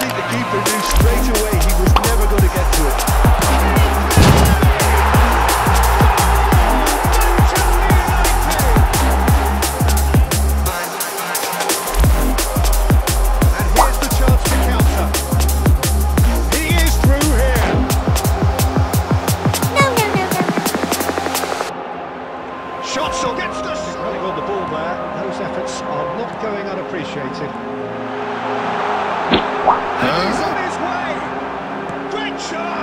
think the keeper knew straight away he was never going to get to it. And here's the chance to counter. He is through here. No, no, no, no. Shots against us. Running on the ball there. Those efforts are not going unappreciated. Huh? He's on his way. Great shot.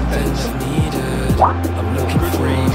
something's needed. I'm looking free